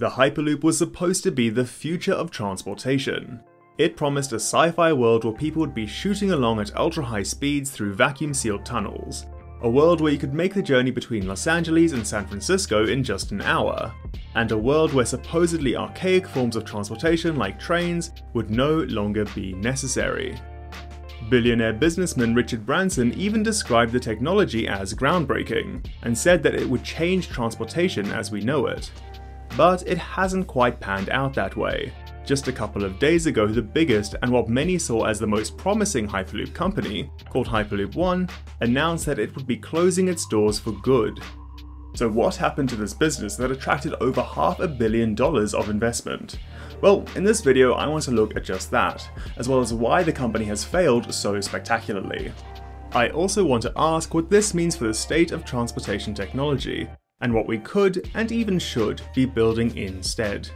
The Hyperloop was supposed to be the future of transportation. It promised a sci-fi world where people would be shooting along at ultra-high speeds through vacuum-sealed tunnels, a world where you could make the journey between Los Angeles and San Francisco in just an hour, and a world where supposedly archaic forms of transportation like trains would no longer be necessary. Billionaire businessman Richard Branson even described the technology as groundbreaking, and said that it would change transportation as we know it. But it hasn't quite panned out that way. Just a couple of days ago, the biggest and what many saw as the most promising Hyperloop company, called Hyperloop One, announced that it would be closing its doors for good. So, what happened to this business that attracted over half a billion dollars of investment? Well, in this video, I want to look at just that, as well as why the company has failed so spectacularly. I also want to ask what this means for the state of transportation technology, and what we could and even should be building instead.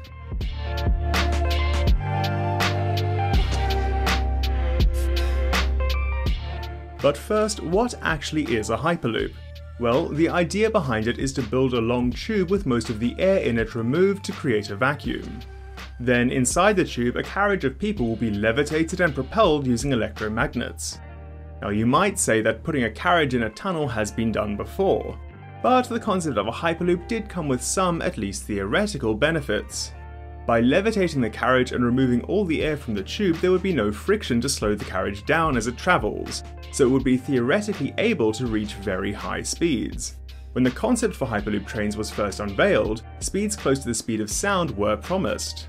But first, what actually is a Hyperloop? Well, the idea behind it is to build a long tube with most of the air in it removed to create a vacuum. Then inside the tube, a carriage of people will be levitated and propelled using electromagnets. Now you might say that putting a carriage in a tunnel has been done before, but the concept of a Hyperloop did come with some, at least theoretical, benefits. By levitating the carriage and removing all the air from the tube, there would be no friction to slow the carriage down as it travels, so it would be theoretically able to reach very high speeds. When the concept for Hyperloop trains was first unveiled, speeds close to the speed of sound were promised.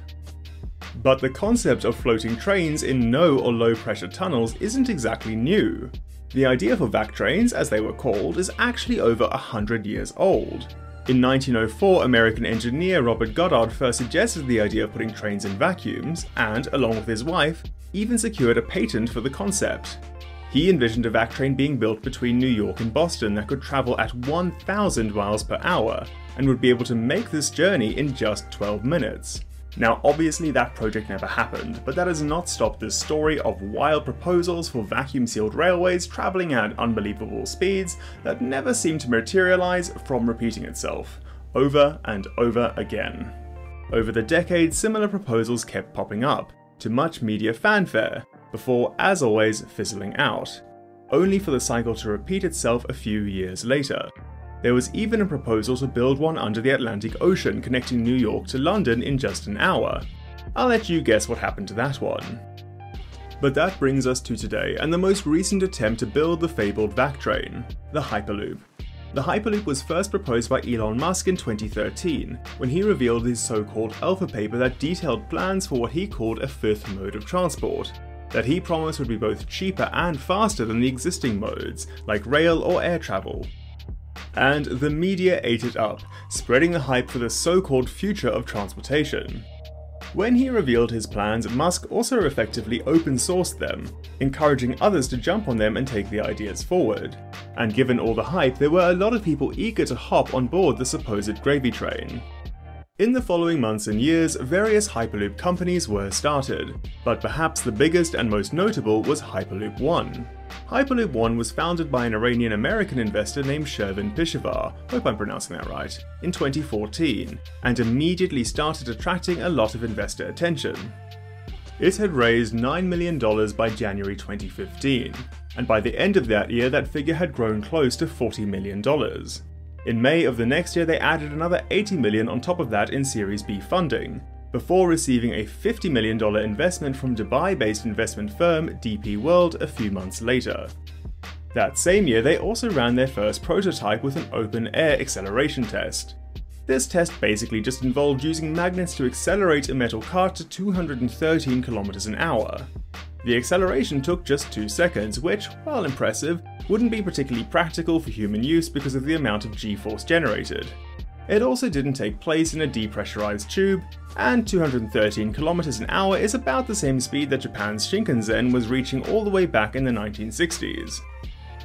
But the concept of floating trains in no or low pressure tunnels isn't exactly new. The idea for vac trains, as they were called, is actually over 100 years old. In 1904, American engineer Robert Goddard first suggested the idea of putting trains in vacuums, and, along with his wife, even secured a patent for the concept. He envisioned a vac train being built between New York and Boston that could travel at 1,000 miles per hour, and would be able to make this journey in just 12 minutes. Now, obviously, that project never happened, but that has not stopped this story of wild proposals for vacuum sealed railways travelling at unbelievable speeds that never seem to materialise from repeating itself, over and over again. Over the decades, similar proposals kept popping up, to much media fanfare, before, as always, fizzling out, only for the cycle to repeat itself a few years later, there was even a proposal to build one under the Atlantic Ocean connecting New York to London in just an hour. I'll let you guess what happened to that one. But that brings us to today and the most recent attempt to build the fabled vac train, the Hyperloop. The Hyperloop was first proposed by Elon Musk in 2013, when he revealed his so-called alpha paper that detailed plans for what he called a fifth mode of transport, that he promised would be both cheaper and faster than the existing modes, like rail or air travel, and the media ate it up, spreading the hype for the so-called future of transportation. When he revealed his plans, Musk also effectively open sourced them, encouraging others to jump on them and take the ideas forward. And given all the hype, there were a lot of people eager to hop on board the supposed gravy train. In the following months and years, various Hyperloop companies were started, but perhaps the biggest and most notable was Hyperloop One. Hyperloop One was founded by an Iranian American investor named Shervin Pishevar, hope I'm pronouncing that right, in 2014, and immediately started attracting a lot of investor attention. It had raised $9 million by January 2015, and by the end of that year that figure had grown close to $40 million. In May of the next year, they added another 80 million on top of that in Series B funding, before receiving a $50 million investment from Dubai-based investment firm DP World a few months later. That same year, they also ran their first prototype with an open-air acceleration test. This test basically just involved using magnets to accelerate a metal cart to 213 km an hour. The acceleration took just 2 seconds, which, while impressive, wouldn't be particularly practical for human use because of the amount of g-force generated. It also didn't take place in a depressurized tube, and 213 km an hour is about the same speed that Japan's Shinkansen was reaching all the way back in the 1960s.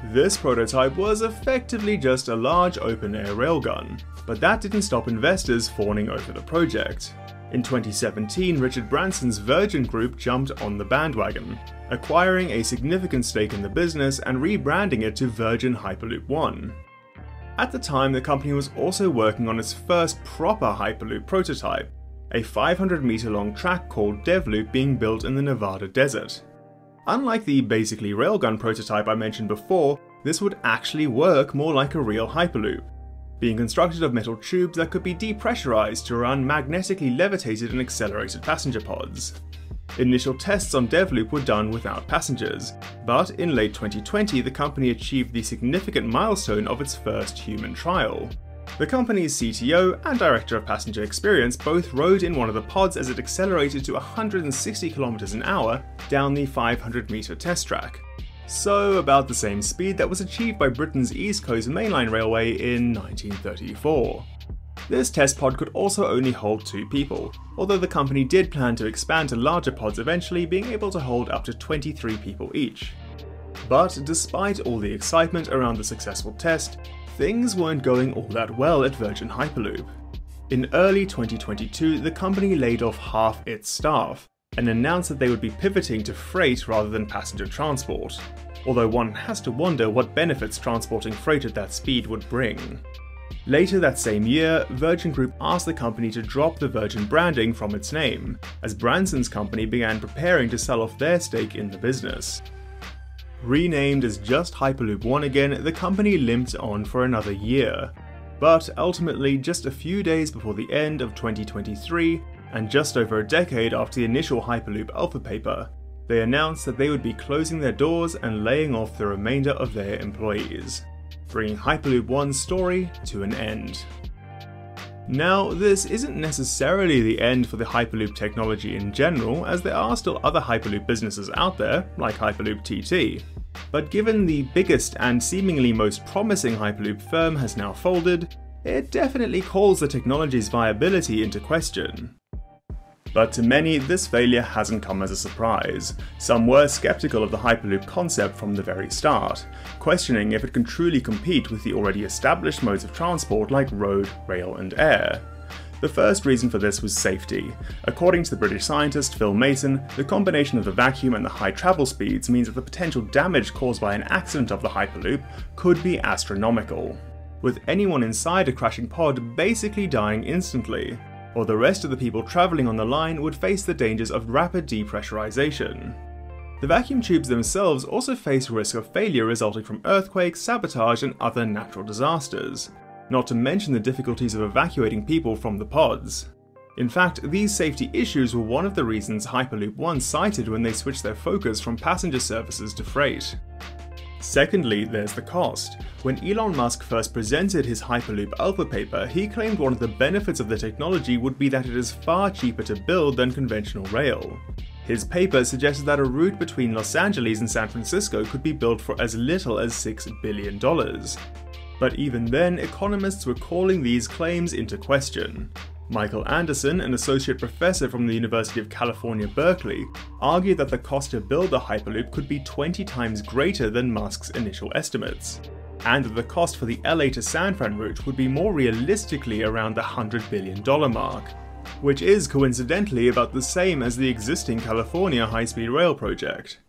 This prototype was effectively just a large open-air railgun, but that didn't stop investors fawning over the project. In 2017, Richard Branson's Virgin Group jumped on the bandwagon, acquiring a significant stake in the business and rebranding it to Virgin Hyperloop One. At the time, the company was also working on its first proper Hyperloop prototype, a 500 meter long track called DevLoop being built in the Nevada desert. Unlike the basically railgun prototype I mentioned before, this would actually work more like a real Hyperloop, being constructed of metal tubes that could be depressurized to run magnetically levitated and accelerated passenger pods. Initial tests on DevLoop were done without passengers, but in late 2020 the company achieved the significant milestone of its first human trial. The company's CTO and Director of Passenger Experience both rode in one of the pods as it accelerated to 160 km an hour down the 500 metre test track. So, about the same speed that was achieved by Britain's East Coast Mainline Railway in 1934. This test pod could also only hold two people, although the company did plan to expand to larger pods eventually, being able to hold up to 23 people each. But despite all the excitement around the successful test, things weren't going all that well at Virgin Hyperloop. In early 2022, the company laid off half its staff and announced that they would be pivoting to freight rather than passenger transport, although one has to wonder what benefits transporting freight at that speed would bring. Later that same year, Virgin Group asked the company to drop the Virgin branding from its name, as Branson's company began preparing to sell off their stake in the business. Renamed as just Hyperloop One again, the company limped on for another year. But ultimately, just a few days before the end of 2023, and just over a decade after the initial Hyperloop alpha paper, they announced that they would be closing their doors and laying off the remainder of their employees, bringing Hyperloop One's story to an end. Now, this isn't necessarily the end for the Hyperloop technology in general, as there are still other Hyperloop businesses out there, like Hyperloop TT. But given the biggest and seemingly most promising Hyperloop firm has now folded, it definitely calls the technology's viability into question. But to many, this failure hasn't come as a surprise. Some were skeptical of the Hyperloop concept from the very start, questioning if it can truly compete with the already established modes of transport like road, rail, and air. The first reason for this was safety. According to the British scientist Phil Mason, the combination of the vacuum and the high travel speeds means that the potential damage caused by an accident of the Hyperloop could be astronomical, with anyone inside a crashing pod basically dying instantly or the rest of the people travelling on the line would face the dangers of rapid depressurization. The vacuum tubes themselves also face risk of failure resulting from earthquakes, sabotage, and other natural disasters, not to mention the difficulties of evacuating people from the pods. In fact, these safety issues were one of the reasons Hyperloop One cited when they switched their focus from passenger services to freight. Secondly, there's the cost. When Elon Musk first presented his Hyperloop Alpha paper, he claimed one of the benefits of the technology would be that it is far cheaper to build than conventional rail. His paper suggested that a route between Los Angeles and San Francisco could be built for as little as $6 billion. But even then, economists were calling these claims into question. Michael Anderson, an associate professor from the University of California, Berkeley, argued that the cost to build the Hyperloop could be 20 times greater than Musk's initial estimates, and that the cost for the LA to San Fran route would be more realistically around the $100 billion mark, which is coincidentally about the same as the existing California high speed rail project.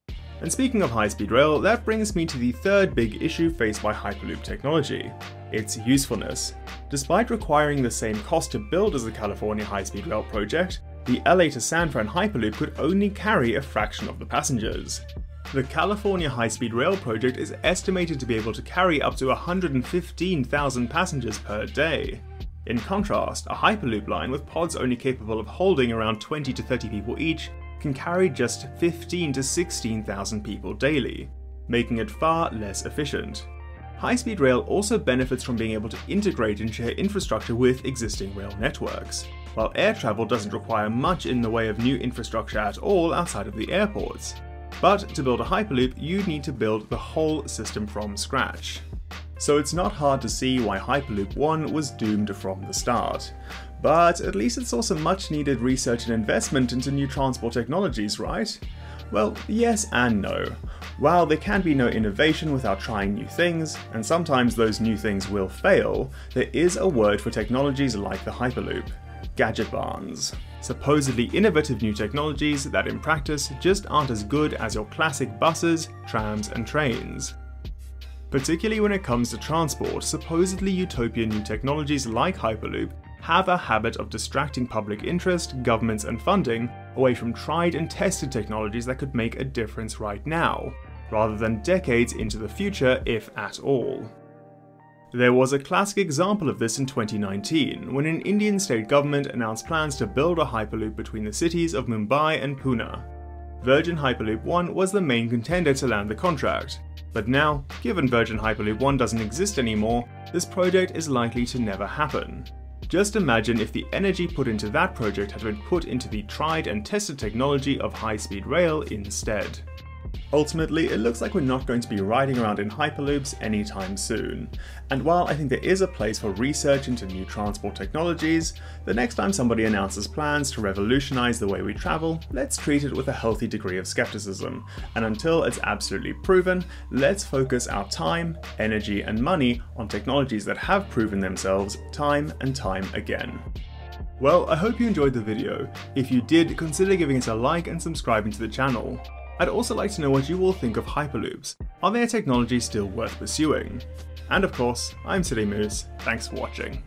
And speaking of high speed rail, that brings me to the third big issue faced by Hyperloop technology its usefulness. Despite requiring the same cost to build as the California high speed rail project, the LA to San Fran Hyperloop could only carry a fraction of the passengers. The California High Speed Rail project is estimated to be able to carry up to 115,000 passengers per day. In contrast, a Hyperloop line with pods only capable of holding around 20 to 30 people each can carry just 15 to 16,000 people daily, making it far less efficient. High speed rail also benefits from being able to integrate and share infrastructure with existing rail networks, while air travel doesn't require much in the way of new infrastructure at all outside of the airports. But to build a Hyperloop, you'd need to build the whole system from scratch. So it's not hard to see why Hyperloop 1 was doomed from the start. But at least it saw some much needed research and investment into new transport technologies, right? Well, yes and no. While there can be no innovation without trying new things, and sometimes those new things will fail, there is a word for technologies like the Hyperloop gadgetbahns. Supposedly innovative new technologies that in practice just aren't as good as your classic buses, trams, and trains. Particularly when it comes to transport, supposedly utopian new technologies like Hyperloop have a habit of distracting public interest, governments, and funding away from tried and tested technologies that could make a difference right now, rather than decades into the future, if at all. There was a classic example of this in 2019, when an Indian state government announced plans to build a hyperloop between the cities of Mumbai and Pune. Virgin Hyperloop 1 was the main contender to land the contract, but now, given Virgin Hyperloop 1 doesn't exist anymore, this project is likely to never happen. Just imagine if the energy put into that project had been put into the tried and tested technology of high-speed rail instead. Ultimately, it looks like we're not going to be riding around in Hyperloops anytime soon. And while I think there is a place for research into new transport technologies, the next time somebody announces plans to revolutionize the way we travel, let's treat it with a healthy degree of skepticism. And until it's absolutely proven, let's focus our time, energy, and money on technologies that have proven themselves time and time again. Well, I hope you enjoyed the video. If you did, consider giving it a like and subscribing to the channel. I'd also like to know what you all think of Hyperloops. Are their technologies still worth pursuing? And of course, I'm CityMoose, thanks for watching.